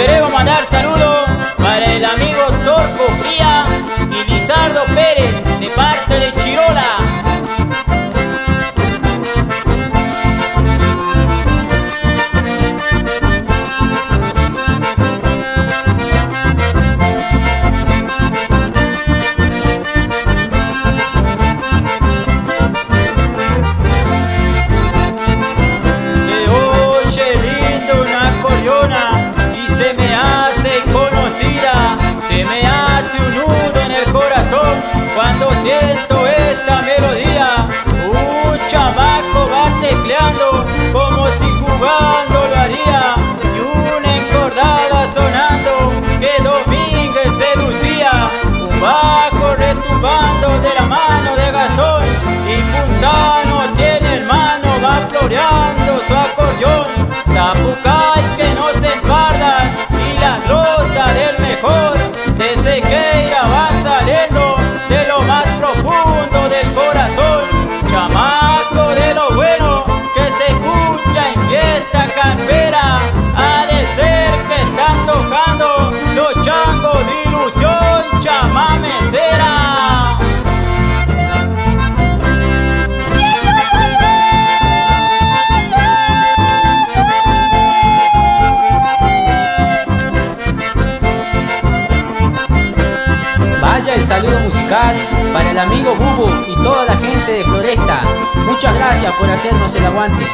queremos mandar saludos para el amigo Torco Fría y Lizardo Pérez. me hace un nudo en el corazón cuando siento Feira lá el saludo musical para el amigo Bubu y toda la gente de Floresta. Muchas gracias por hacernos el aguante.